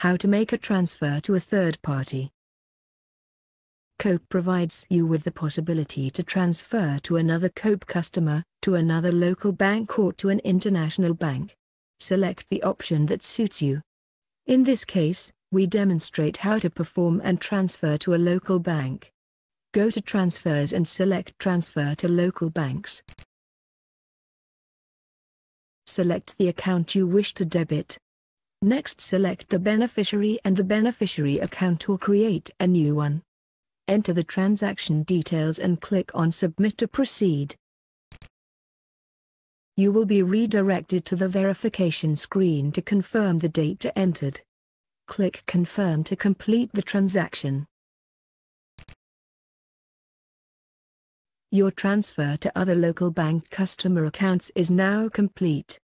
How to make a transfer to a third party. Co-op provides you with the possibility to transfer to another Co-op customer, to another local bank or to an international bank. Select the option that suits you. In this case, we demonstrate how to perform and transfer to a local bank. Go to Transfers and select Transfer to Local Banks. Select the account you wish to debit. Next select the beneficiary and the beneficiary account or create a new one. Enter the transaction details and click on Submit to proceed. You will be redirected to the verification screen to confirm the data entered. Click Confirm to complete the transaction. Your transfer to other local bank customer accounts is now complete.